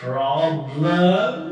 problem